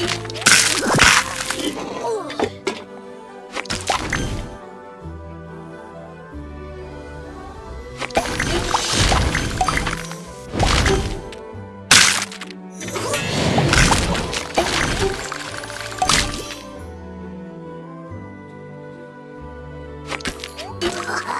Ha ha!